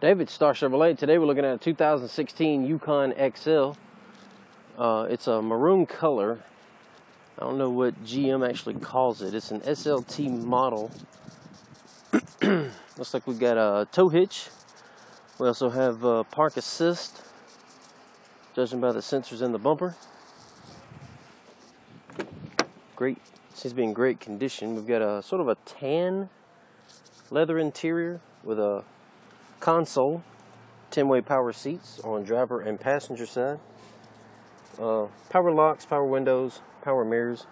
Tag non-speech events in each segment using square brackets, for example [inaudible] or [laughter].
David, Star Chevrolet. Today we're looking at a 2016 Yukon XL. Uh, it's a maroon color. I don't know what GM actually calls it. It's an SLT model. [clears throat] Looks like we've got a tow hitch. We also have uh, park assist, judging by the sensors in the bumper. Great, seems to be in great condition. We've got a sort of a tan leather interior with a console, 10-way power seats on driver and passenger side, uh, power locks, power windows, power mirrors.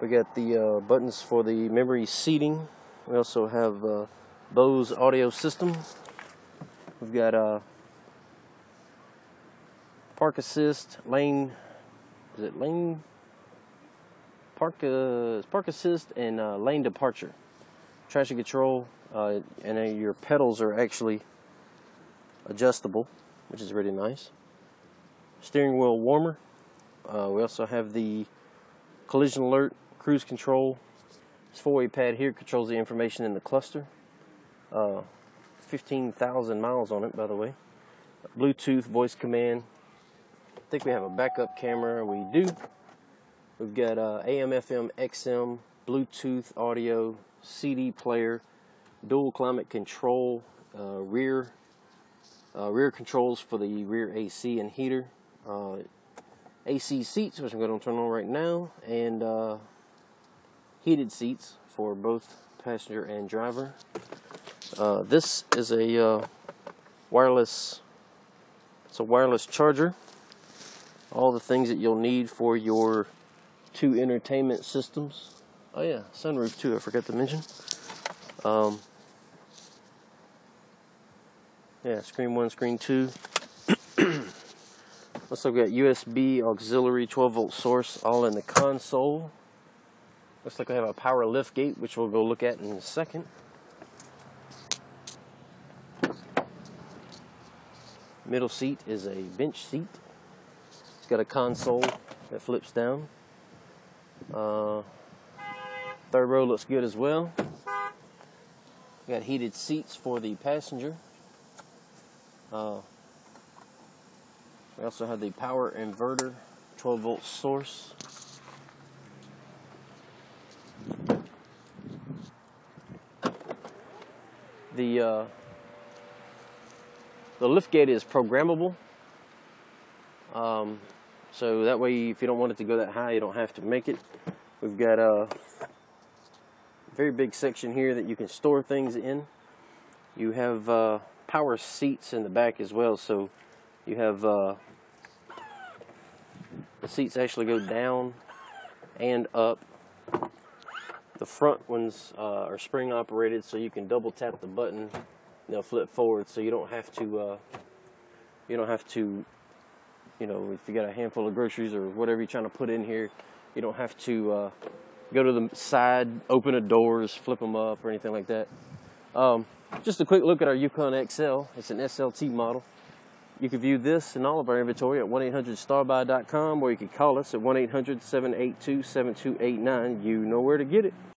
We got the uh, buttons for the memory seating. We also have uh, Bose audio system. We've got uh, park assist, lane, is it lane? Park, uh, park assist and uh, lane departure. Traction control, uh, and uh, your pedals are actually adjustable, which is really nice. Steering wheel warmer. Uh, we also have the collision alert, cruise control. This four-way pad here controls the information in the cluster. Uh, 15,000 miles on it, by the way. Bluetooth voice command. I think we have a backup camera. We do. We've got uh, AM, FM, XM, Bluetooth audio, CD player, dual climate control, uh, rear uh, rear controls for the rear AC and heater, uh, AC seats, which I'm going to turn on right now, and uh, heated seats for both passenger and driver. Uh, this is a uh, wireless, it's a wireless charger. All the things that you'll need for your two entertainment systems. Oh yeah, sunroof too, I forgot to mention. Um, yeah, screen one, screen two. also got USB, auxiliary, 12 volt source, all in the console. Looks like we have a power lift gate, which we'll go look at in a second. Middle seat is a bench seat. It's got a console that flips down. Uh, third row looks good as well. Got heated seats for the passenger. Uh, we also have the power inverter, 12 volt source. The uh, the lift gate is programmable, um, so that way if you don't want it to go that high, you don't have to make it. We've got a very big section here that you can store things in. You have uh, power seats in the back as well. So you have uh, the seats actually go down and up. The front ones uh, are spring operated, so you can double tap the button. They'll flip forward, so you don't have to. Uh, you don't have to. You know, if you got a handful of groceries or whatever you're trying to put in here, you don't have to uh, go to the side, open the doors, flip them up, or anything like that. Um, just a quick look at our Yukon XL. It's an SLT model. You can view this and all of our inventory at 1-800-StarBuy.com or you can call us at 1-800-782-7289. You know where to get it.